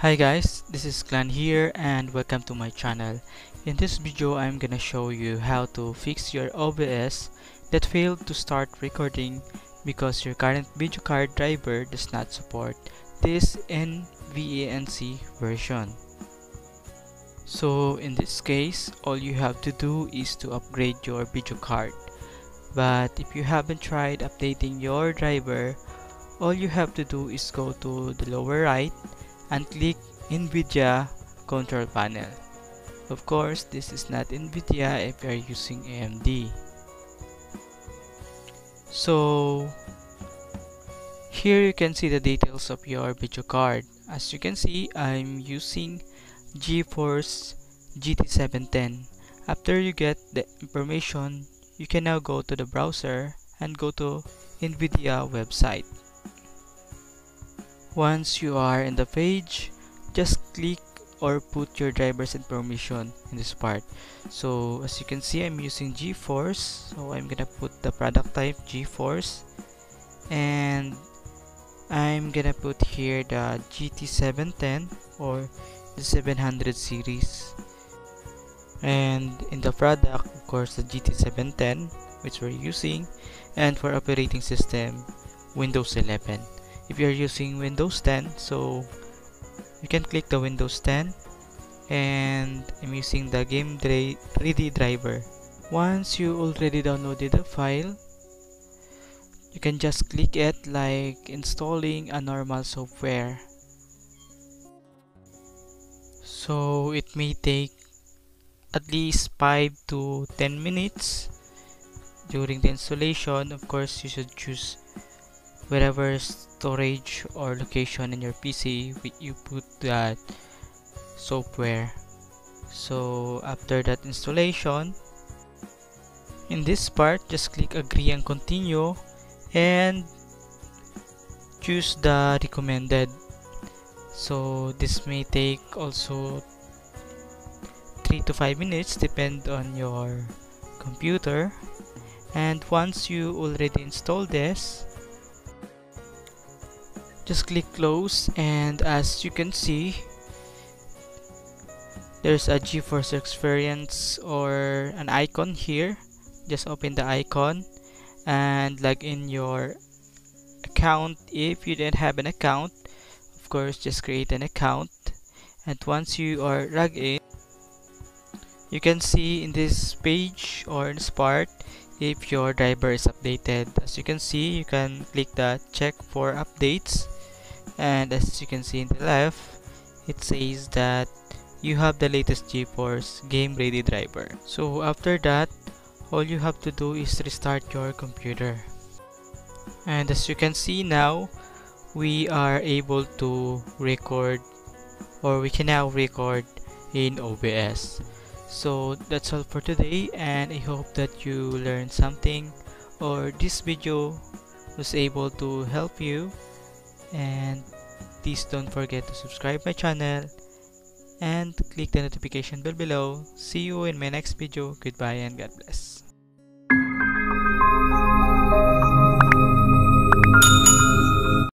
Hi guys, this is Clan here and welcome to my channel. In this video, I'm gonna show you how to fix your OBS that failed to start recording because your current video card driver does not support this NVENC version. So in this case, all you have to do is to upgrade your video card. But if you haven't tried updating your driver, all you have to do is go to the lower right and click NVIDIA control panel. Of course, this is not NVIDIA if you are using AMD. So, here you can see the details of your video card. As you can see, I'm using GeForce GT 710. After you get the information, you can now go to the browser and go to NVIDIA website. Once you are in the page, just click or put your driver's information in this part. So as you can see, I'm using GeForce. So I'm gonna put the product type GeForce and I'm gonna put here the GT710 or the 700 series and in the product of course the GT710 which we're using and for operating system Windows 11 if you're using Windows 10 so you can click the Windows 10 and I'm using the game ready driver. Once you already downloaded the file you can just click it like installing a normal software. So it may take at least 5 to 10 minutes during the installation. Of course you should choose wherever storage or location in your PC you put that software. So after that installation in this part just click agree and continue and choose the recommended. So this may take also 3 to 5 minutes depend on your computer. And once you already install this just click close and as you can see there's a GeForce experience or an icon here. Just open the icon and log in your account. If you didn't have an account of course just create an account. And once you are logged in you can see in this page or in this part if your driver is updated. As you can see you can click the check for updates and as you can see in the left it says that you have the latest GeForce game ready driver. So after that all you have to do is restart your computer. And as you can see now we are able to record or we can now record in OBS so that's all for today and I hope that you learned something or this video was able to help you and please don't forget to subscribe my channel and click the notification bell below. See you in my next video. Goodbye and god bless